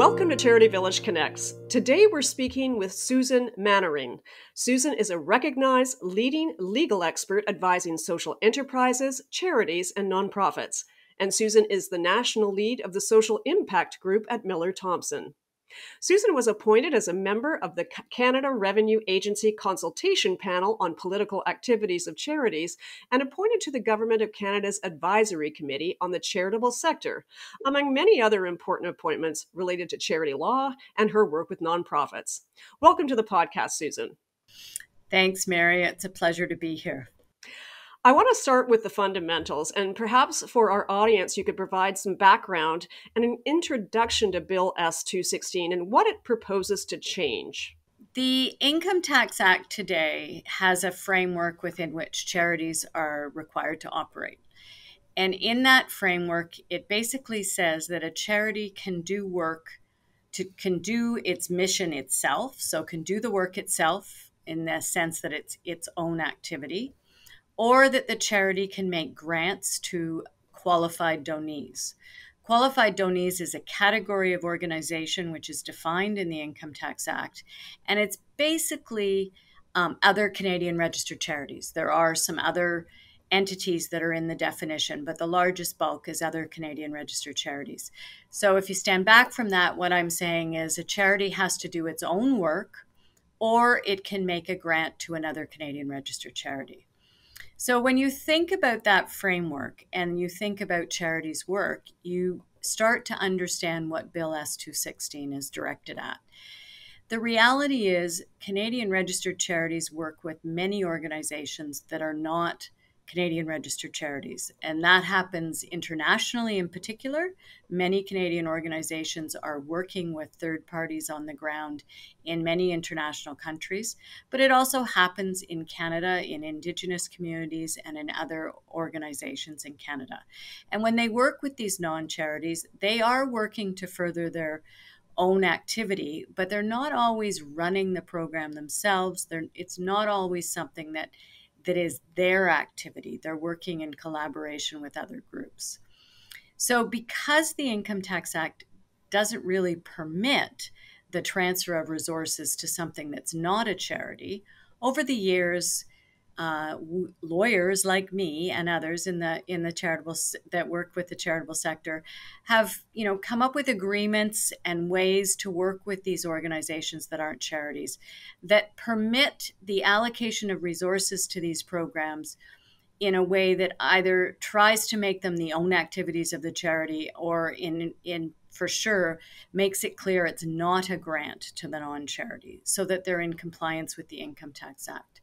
Welcome to Charity Village Connects. Today we're speaking with Susan Manwaring. Susan is a recognized leading legal expert advising social enterprises, charities, and nonprofits. And Susan is the national lead of the Social Impact Group at Miller Thomson. Susan was appointed as a member of the Canada Revenue Agency Consultation Panel on Political Activities of Charities and appointed to the Government of Canada's Advisory Committee on the Charitable Sector, among many other important appointments related to charity law and her work with nonprofits. Welcome to the podcast, Susan. Thanks, Mary. It's a pleasure to be here. I want to start with the fundamentals, and perhaps for our audience, you could provide some background and an introduction to Bill S 216 and what it proposes to change. The Income Tax Act today has a framework within which charities are required to operate. And in that framework, it basically says that a charity can do work to can do its mission itself, so can do the work itself in the sense that it's its own activity or that the charity can make grants to qualified donees. Qualified donees is a category of organization which is defined in the Income Tax Act, and it's basically um, other Canadian registered charities. There are some other entities that are in the definition, but the largest bulk is other Canadian registered charities. So if you stand back from that, what I'm saying is a charity has to do its own work or it can make a grant to another Canadian registered charity. So when you think about that framework and you think about charities' work, you start to understand what Bill S 216 is directed at. The reality is, Canadian registered charities work with many organizations that are not Canadian registered charities. And that happens internationally in particular. Many Canadian organizations are working with third parties on the ground in many international countries, but it also happens in Canada, in Indigenous communities, and in other organizations in Canada. And when they work with these non charities, they are working to further their own activity, but they're not always running the program themselves. They're, it's not always something that that is their activity. They're working in collaboration with other groups. So, because the Income Tax Act doesn't really permit the transfer of resources to something that's not a charity, over the years, uh, w- lawyers like me and others in the in the charitable that work with the charitable sector have you know come up with agreements and ways to work with these organizations that aren't charities that permit the allocation of resources to these programs in a way that either tries to make them the own activities of the charity or in in for sure makes it clear it's not a grant to the non-charity so that they're in compliance with the income tax act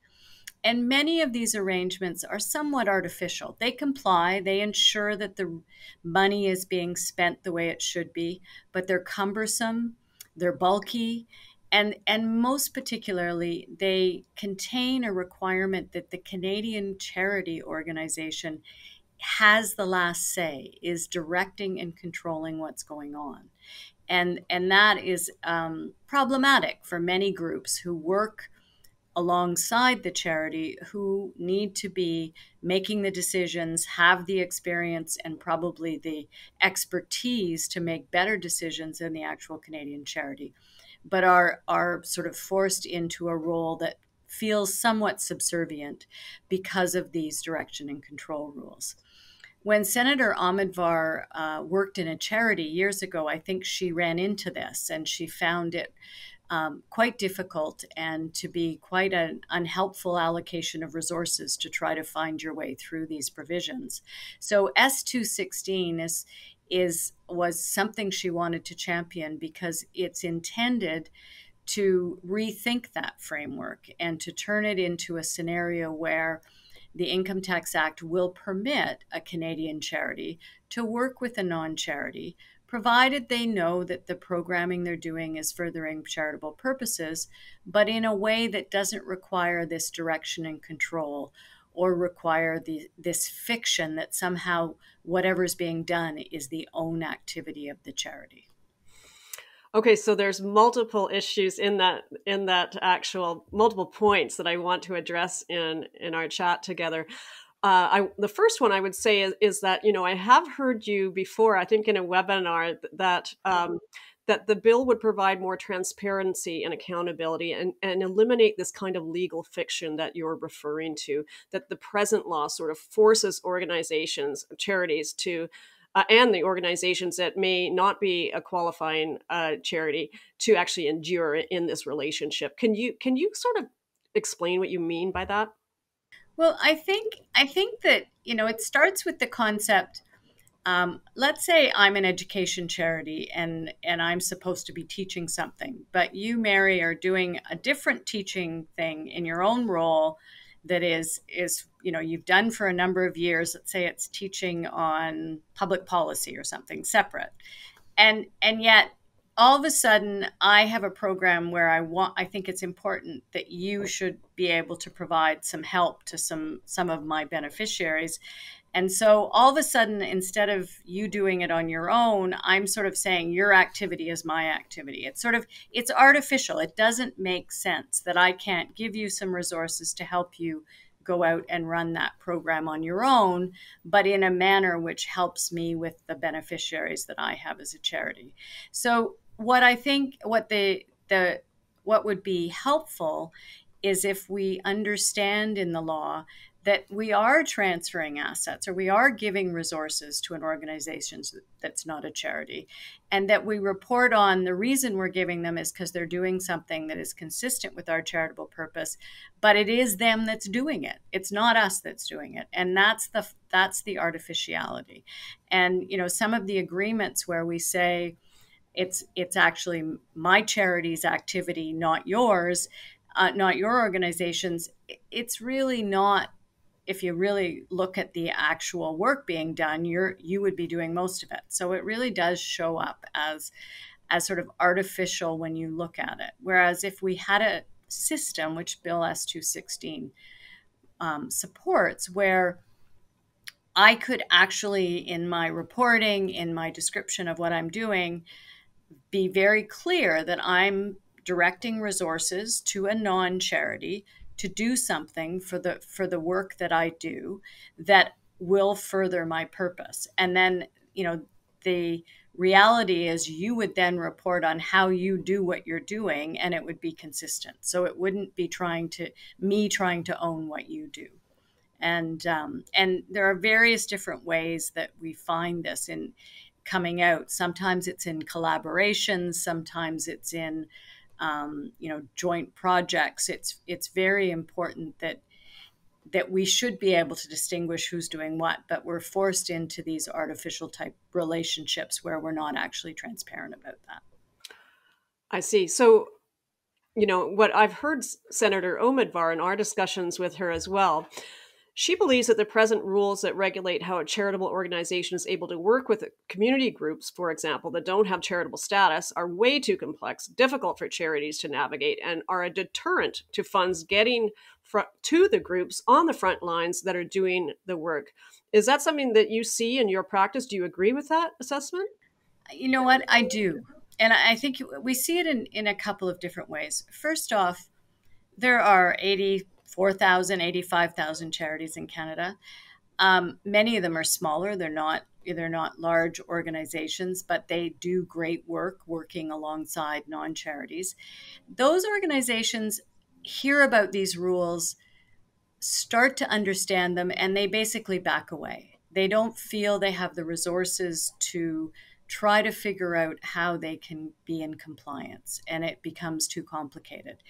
and many of these arrangements are somewhat artificial. They comply, they ensure that the money is being spent the way it should be, but they're cumbersome, they're bulky, and, and most particularly, they contain a requirement that the Canadian charity organization has the last say, is directing and controlling what's going on. And, and that is um, problematic for many groups who work alongside the charity who need to be making the decisions, have the experience, and probably the expertise to make better decisions than the actual Canadian charity, but are, are sort of forced into a role that feels somewhat subservient because of these direction and control rules. When Senator Omidvar uh, worked in a charity years ago, I think she ran into this and she found it um, quite difficult and to be quite an unhelpful allocation of resources to try to find your way through these provisions. So S216 is is was something she wanted to champion because it's intended to rethink that framework and to turn it into a scenario where the Income Tax Act will permit a Canadian charity to work with a non charity provided they know that the programming they're doing is furthering charitable purposes, but in a way that doesn't require this direction and control or require the, this fiction that somehow whatever's being done is the own activity of the charity. Okay, so there's multiple issues in that in that actual multiple points that I want to address in in our chat together uh, I, the first one I would say is, is, that you know I have heard you before. I think in a webinar that um, that the bill would provide more transparency and accountability and, and eliminate this kind of legal fiction that you're referring to, that the present law sort of forces organizations, charities to uh, and the organizations that may not be a qualifying uh, charity to actually endure in this relationship. Can you can you sort of explain what you mean by that? Well, I think I think that you know it starts with the concept. Um, let's say I'm an education charity and and I'm supposed to be teaching something, but you, Mary, are doing a different teaching thing in your own role that is is you know you've done for a number of years let's say it's teaching on public policy or something separate and and yet all of a sudden i have a program where i want i think it's important that you should be able to provide some help to some some of my beneficiaries and so all of a sudden, instead of you doing it on your own, I'm sort of saying your activity is my activity. It's sort of it's artificial. It doesn't make sense that I can't give you some resources to help you go out and run that program on your own, but in a manner which helps me with the beneficiaries that I have as a charity. So what I think what the the what would be helpful is if we understand in the law that we are transferring assets or we are giving resources to an organization that's not a charity. And that we report on the reason we're giving them is because they're doing something that is consistent with our charitable purpose but it is them that's doing it. It's not us that's doing it. And that's the that's the artificiality. And you know some of the agreements where we say it's it's actually my charity's activity not yours uh, not your organization's it's really not if you really look at the actual work being done, you're you would be doing most of it. So it really does show up as as sort of artificial when you look at it. Whereas if we had a system, which Bill S two sixteen um, supports, where I could actually, in my reporting, in my description of what I'm doing, be very clear that I'm directing resources to a non charity to do something for the for the work that I do that will further my purpose. And then, you know, the reality is you would then report on how you do what you're doing and it would be consistent. So it wouldn't be trying to me trying to own what you do. And um, and there are various different ways that we find this in coming out. Sometimes it's in collaborations, sometimes it's in um, you know joint projects. It's it's very important that that we should be able to distinguish who's doing what but we're forced into these artificial type relationships where we're not actually transparent about that. I see. So you know what i've heard senator Omidvar in our discussions with her as well she believes that the present rules that regulate how a charitable organization is able to work with community groups, for example, that don't have charitable status, are way too complex, difficult for charities to navigate, and are a deterrent to funds getting fr- to the groups on the front lines that are doing the work. Is that something that you see in your practice? Do you agree with that assessment? You know what? I do. And I think we see it in, in a couple of different ways. First off, there are 80 4,000, 85,000 charities in Canada. Um, many of them are smaller. They're not they're not large organizations, but they do great work working alongside non charities. Those organizations hear about these rules, start to understand them, and they basically back away. They don't feel they have the resources to try to figure out how they can be in compliance, and it becomes too complicated.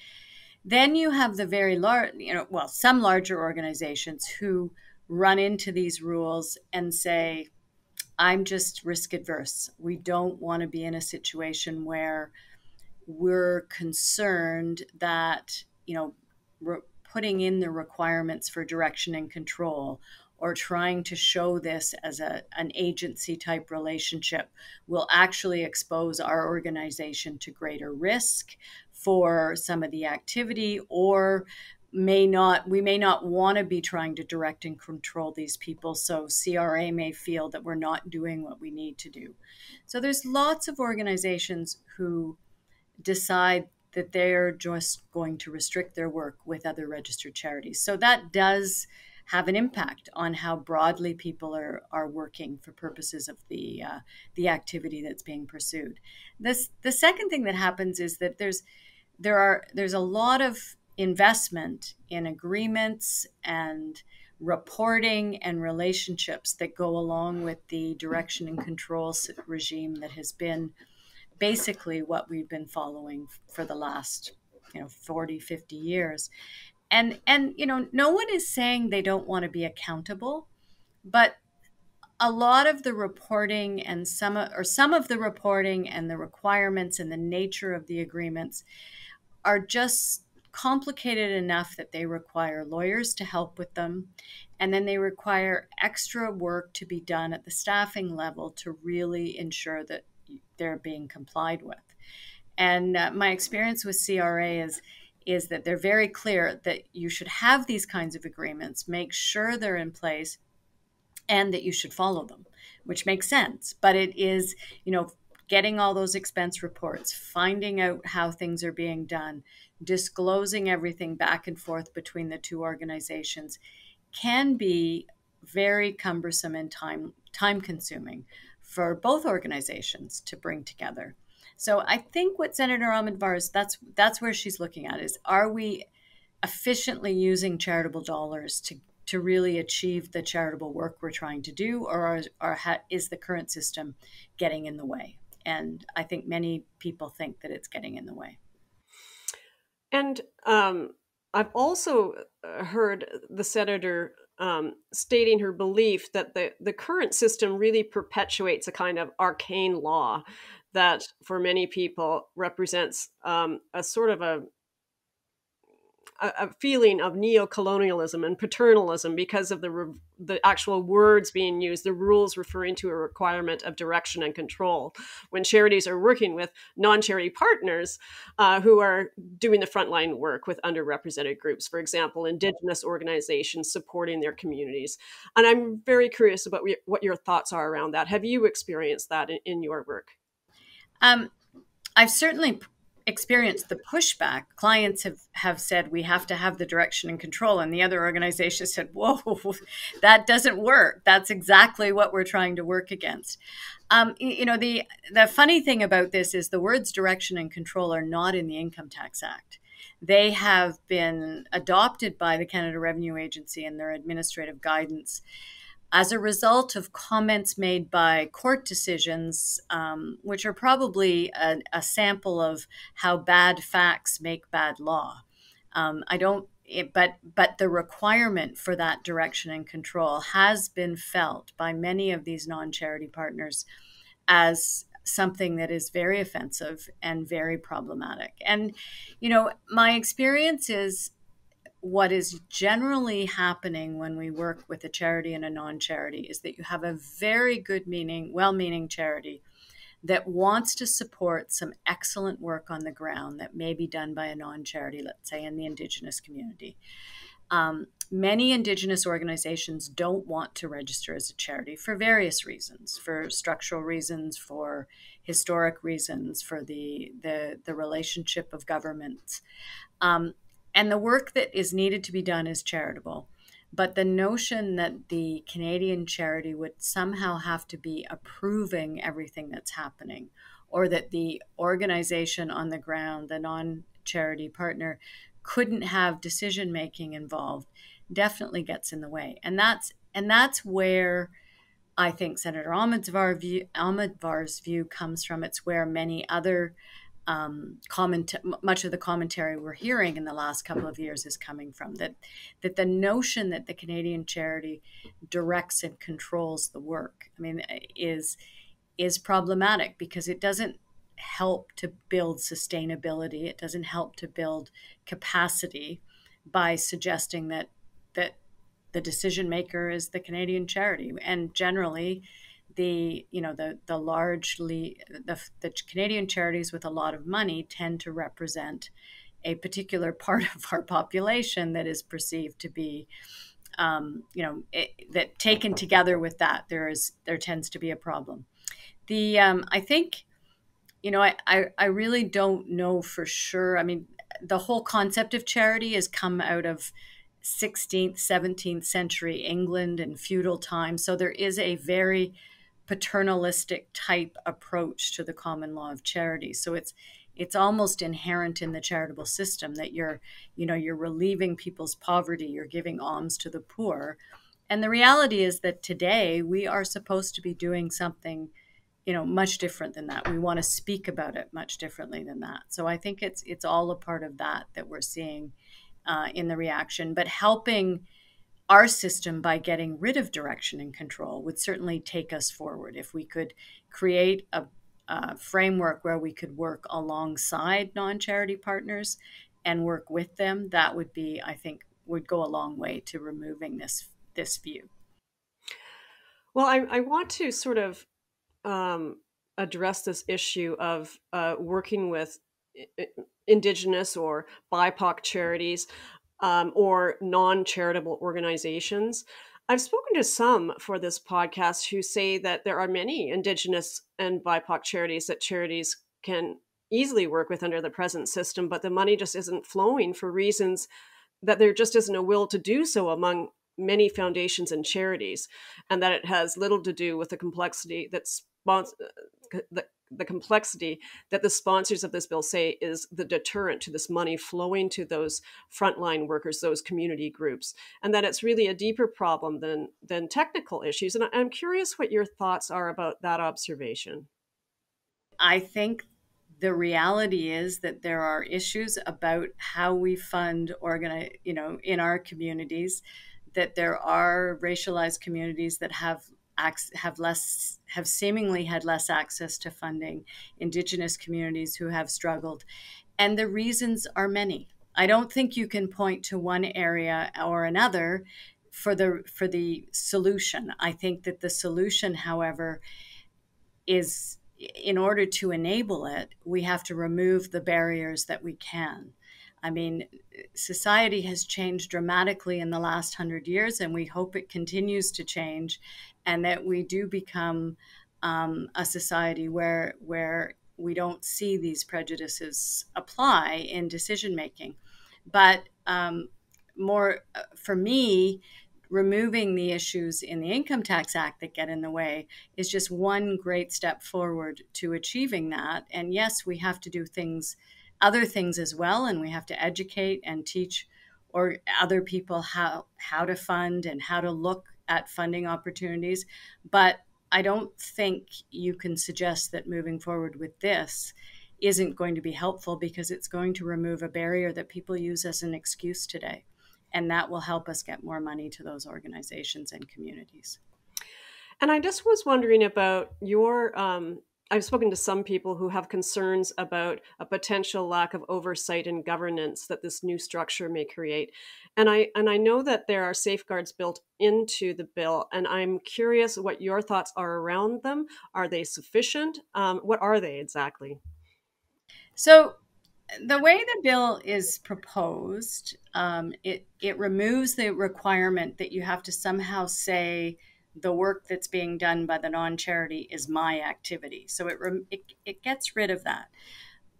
Then you have the very large, you know, well, some larger organizations who run into these rules and say, I'm just risk adverse. We don't want to be in a situation where we're concerned that, you know, putting in the requirements for direction and control or trying to show this as a, an agency type relationship will actually expose our organization to greater risk for some of the activity or may not we may not want to be trying to direct and control these people so CRA may feel that we're not doing what we need to do. So there's lots of organizations who decide that they're just going to restrict their work with other registered charities. So that does have an impact on how broadly people are, are working for purposes of the uh, the activity that's being pursued. This the second thing that happens is that there's there are there's a lot of investment in agreements and reporting and relationships that go along with the direction and control regime that has been basically what we've been following for the last you know 40 50 years. And and you know no one is saying they don't want to be accountable but a lot of the reporting and some or some of the reporting and the requirements and the nature of the agreements are just complicated enough that they require lawyers to help with them. And then they require extra work to be done at the staffing level to really ensure that they're being complied with. And uh, my experience with CRA is is that they're very clear that you should have these kinds of agreements, make sure they're in place, and that you should follow them, which makes sense. But it is, you know, getting all those expense reports, finding out how things are being done, disclosing everything back and forth between the two organizations can be very cumbersome and time time consuming for both organizations to bring together. So I think what Senator Omidvar is that's that's where she's looking at is are we efficiently using charitable dollars to to really achieve the charitable work we're trying to do, or is the current system getting in the way? And I think many people think that it's getting in the way. And um, I've also uh, heard the senator um, stating her belief that the, the current system really perpetuates a kind of arcane law that for many people represents um, a sort of a a, feeling of neo-colonialism and paternalism because of the the actual words being used, the rules referring to a requirement of direction and control. When charities are working with non-charity partners uh, who are doing the frontline work with underrepresented groups, for example, Indigenous organizations supporting their communities, and I'm very curious about what your thoughts are around that. Have you experienced that in, in your work? Um, I've certainly experienced the pushback. Clients have, have said we have to have the direction and control, and the other organization said, "Whoa, that doesn't work. That's exactly what we're trying to work against." Um, you know, the the funny thing about this is the words direction and control are not in the Income Tax Act. They have been adopted by the Canada Revenue Agency in their administrative guidance as a result of comments made by court decisions, um, which are probably a, a, sample of how bad facts make bad law. Um, I don't, it, but but the requirement for that direction and control has been felt by many of these non-charity partners as something that is very offensive and very problematic. And you know, my experience is what is generally happening when we work with a charity and a non charity is that you have a very good meaning, well meaning charity that wants to support some excellent work on the ground that may be done by a non charity, let's say in the Indigenous community. Um, many Indigenous organizations don't want to register as a charity for various reasons for structural reasons, for historic reasons, for the, the, the relationship of governments. Um, and the work that is needed to be done is charitable. But the notion that the Canadian charity would somehow have to be approving everything that's happening, or that the organization on the ground, the non charity partner, couldn't have decision making involved definitely gets in the way. And that's and that's where I think Senator Omidvar view, Omidvar's view comes from. It's where many other um, comment much of the commentary we're hearing in the last couple of years is coming from that that the notion that the Canadian charity directs and controls the work I mean is is problematic because it doesn't help to build sustainability. It doesn't help to build capacity by suggesting that that the decision maker is the Canadian charity. And generally the you know the the largely the, the Canadian charities with a lot of money tend to represent a particular part of our population that is perceived to be um, you know it, that taken together with that there is there tends to be a problem the um, I think you know I, I I really don't know for sure I mean the whole concept of charity has come out of 16th, 17th century England and feudal times. So there is a very paternalistic type approach to the common law of charity. So it's it's almost inherent in the charitable system that you're you know you're relieving people's poverty you're giving alms to the poor. And the reality is that today we are supposed to be doing something you know much different than that. We want to speak about it much differently than that. So i think it's it's all a part of that that we're seeing uh, in the reaction. But helping our system by getting rid of direction and control would certainly take us forward. If we could create a, a framework where we could work alongside non-charity partners and work with them that would be i think would go a long way to removing this this view. Well i, I want to sort of um, address this issue of uh, working with indigenous or bipoc charities um, or non charitable organizations. I've spoken to some for this podcast who say that there are many Indigenous and BIPOC charities that charities can easily work with under the present system, but the money just isn't flowing for reasons that there just isn't a will to do so among many foundations and charities, and that it has little to do with the complexity that's the the complexity that the sponsors of this bill say is the deterrent to this money flowing to those frontline workers, those community groups, and that it's really a deeper problem than than technical issues. And I'm curious what your thoughts are about that observation. I think the reality is that there are issues about how we fund organize, you know, in our communities. That there are racialized communities that have have less have seemingly had less access to funding indigenous communities who have struggled. And the reasons are many. I don't think you can point to one area or another for the for the solution. I think that the solution however is in order to enable it we have to remove the barriers that we can. I mean, society has changed dramatically in the last hundred years, and we hope it continues to change and that we do become um, a society where where we don't see these prejudices apply in decision making. But um, more uh, for me, removing the issues in the Income Tax Act that get in the way is just one great step forward to achieving that. And yes, we have to do things, other things as well, and we have to educate and teach or other people how how to fund and how to look at funding opportunities. But I don't think you can suggest that moving forward with this isn't going to be helpful because it's going to remove a barrier that people use as an excuse today. And that will help us get more money to those organizations and communities. And I just was wondering about your um, I've spoken to some people who have concerns about a potential lack of oversight and governance that this new structure may create. And I and I know that there are safeguards built into the bill, and I'm curious what your thoughts are around them. Are they sufficient? Um, what are they exactly? So, the way the bill is proposed, um, it it removes the requirement that you have to somehow say the work that's being done by the non-charity is my activity. So it, it, it gets rid of that.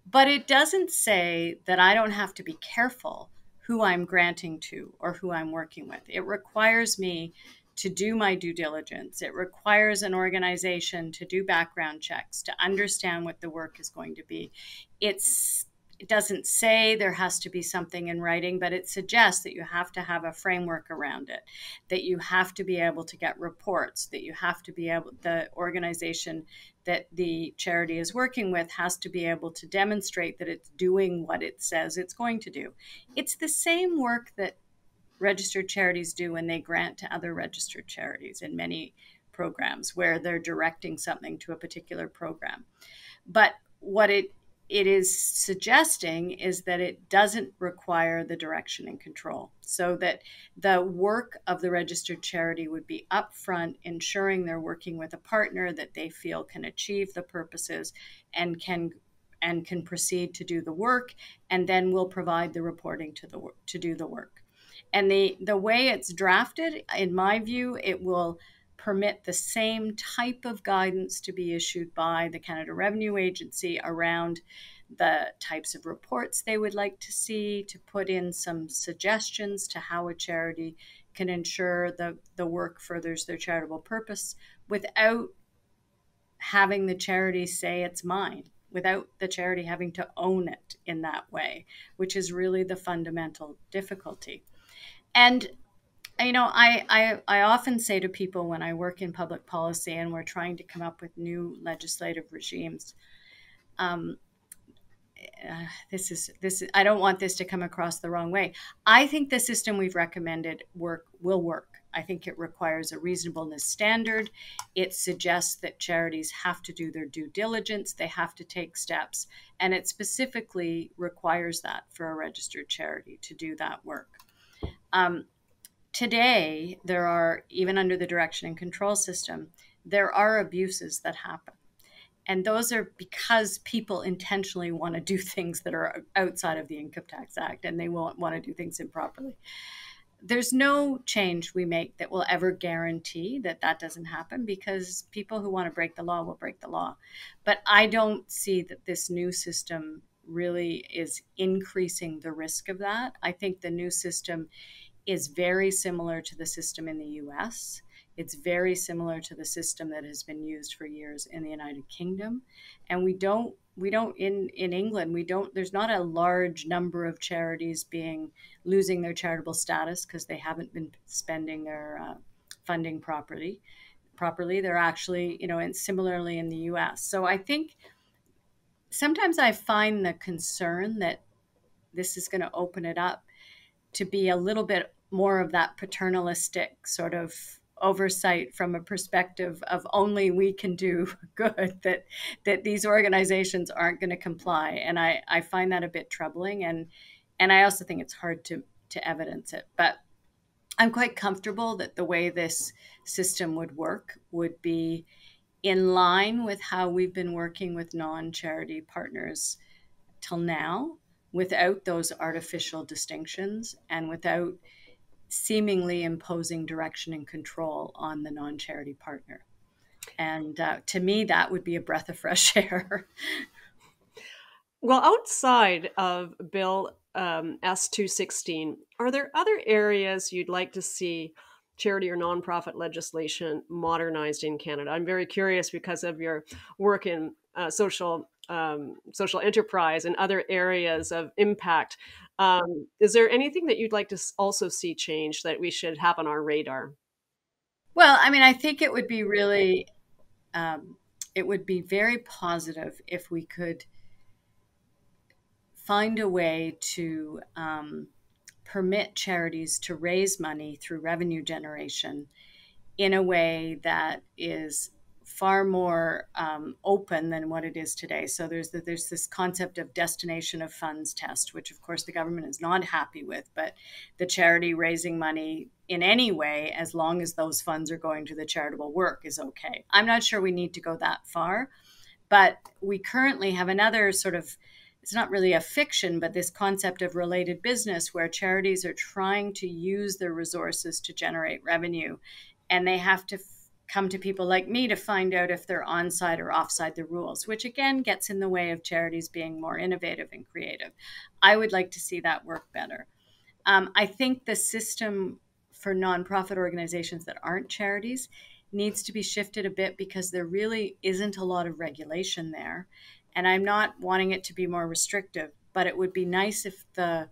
But it doesn't say that I don't have to be careful who I'm granting to or who I'm working with. It requires me to do my due diligence. It requires an organization to do background checks, to understand what the work is going to be. It's it doesn't say there has to be something in writing, but it suggests that you have to have a framework around it, that you have to be able to get reports, that you have to be able, the organization that the charity is working with has to be able to demonstrate that it's doing what it says it's going to do. It's the same work that registered charities do when they grant to other registered charities in many programs where they're directing something to a particular program. But what it it is suggesting is that it doesn't require the direction and control. So that the work of the registered charity would be upfront ensuring they're working with a partner that they feel can achieve the purposes and can and can proceed to do the work and then we'll provide the reporting to the to do the work. And the the way it's drafted in my view it will permit the same type of guidance to be issued by the Canada Revenue Agency around the types of reports they would like to see, to put in some suggestions to how a charity can ensure the, the work furthers their charitable purpose without having the charity say it's mine, without the charity having to own it in that way, which is really the fundamental difficulty. And you know, I, I, I often say to people when I work in public policy and we're trying to come up with new legislative regimes, um, uh, this is this is, I don't want this to come across the wrong way. I think the system we've recommended work will work. I think it requires a reasonableness standard. It suggests that charities have to do their due diligence, they have to take steps, and it specifically requires that for a registered charity to do that work. Um, today, there are, even under the direction and control system, there are abuses that happen. And those are because people intentionally want to do things that are outside of the Income Tax Act and they won't want to do things improperly there's no change we make that will ever guarantee that that doesn't happen because people who want to break the law will break the law. But I don't see that this new system really is increasing the risk of that. I think the new system is very similar to the system in the US. It's very similar to the system that has been used for years in the United Kingdom. And we don't we don't in in England we don't there's not a large number of charities being losing their charitable status because they haven't been spending their uh, funding properly properly they're actually you know and similarly in the US so I think sometimes I find the concern that this is going to open it up to be a little bit more of that paternalistic sort of oversight from a perspective of only we can do good that that these organizations aren't going to comply. And I, I find that a bit troubling and and I also think it's hard to to evidence it. But I'm quite comfortable that the way this system would work would be in line with how we've been working with non-charity partners till now without those artificial distinctions and without seemingly imposing direction and control on the non charity partner. And uh, to me, that would be a breath of fresh air. well, outside of Bill um, S 216, are there other areas you'd like to see charity or nonprofit legislation modernized in Canada? I'm very curious because of your work in uh, social um, social enterprise and other areas of impact. Um, is there anything that you'd like to also see change that we should have on our radar? Well, I mean, I think it would be really, um, it would be very positive if we could find a way to um, permit charities to raise money through revenue generation in a way that is far more um, open than what it is today. So there's the, there's this concept of destination of funds test, which of course the government is not happy with, but the charity raising money in any way, as long as those funds are going to the charitable work, is okay. I'm not sure we need to go that far, but we currently have another sort of it's not really a fiction, but this concept of related business where charities are trying to use their resources to generate revenue and they have to come to people like me to find out if they're onside or offside the rules, which again gets in the way of charities being more innovative and creative. I would like to see that work better. Um, I think the system for nonprofit organizations that aren't charities needs to be shifted a bit because there really isn't a lot of regulation there. And I'm not wanting it to be more restrictive, but it would be nice if the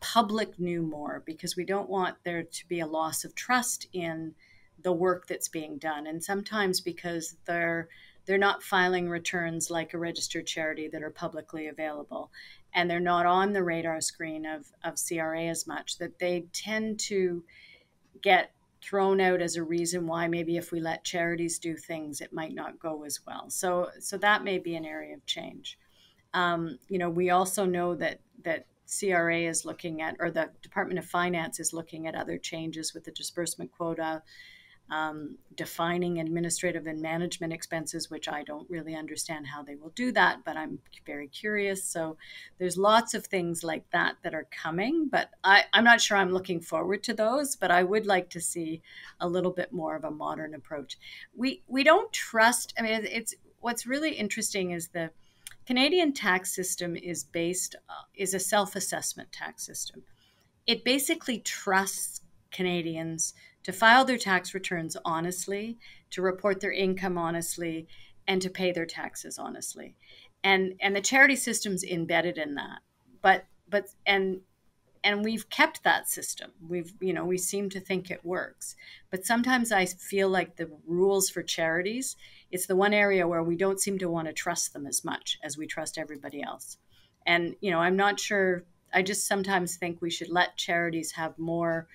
public knew more because we don't want there to be a loss of trust in the work that's being done. And sometimes because they're they're not filing returns like a registered charity that are publicly available and they're not on the radar screen of, of CRA as much that they tend to get thrown out as a reason why maybe if we let charities do things it might not go as well. So so that may be an area of change. Um, you know we also know that that CRA is looking at or the Department of Finance is looking at other changes with the disbursement quota um, defining administrative and management expenses, which I don't really understand how they will do that, but I'm very curious. So there's lots of things like that that are coming, but I, I'm not sure I'm looking forward to those, but I would like to see a little bit more of a modern approach. We we don't trust. I mean, it's what's really interesting is the Canadian tax system is based uh, is a self-assessment tax system. It basically trusts Canadians to file their tax returns honestly, to report their income honestly, and to pay their taxes honestly. And and the charity system's embedded in that. But but and and we've kept that system. We've you know, we seem to think it works. But sometimes I feel like the rules for charities, it's the one area where we don't seem to want to trust them as much as we trust everybody else. And you know, I'm not sure I just sometimes think we should let charities have more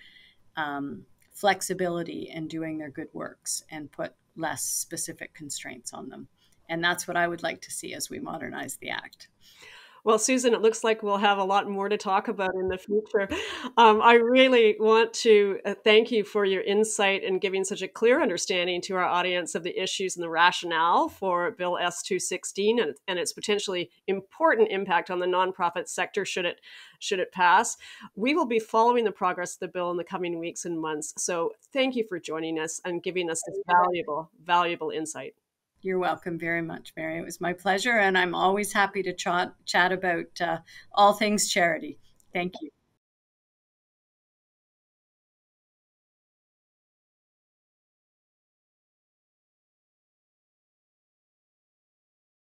um, flexibility in doing their good works and put less specific constraints on them. And that's what I would like to see as we modernize the Act. Well, Susan, it looks like we'll have a lot more to talk about in the future. Um, I really want to uh, thank you for your insight and giving such a clear understanding to our audience of the issues and the rationale for Bill S 216 and, and its potentially important impact on the nonprofit sector should it should it pass. We will be following the progress of the bill in the coming weeks and months. So, thank you for joining us and giving us this valuable, valuable insight. You're welcome very much, Mary. It was my pleasure, and I'm always happy to chat, chat about uh, all things charity. Thank you.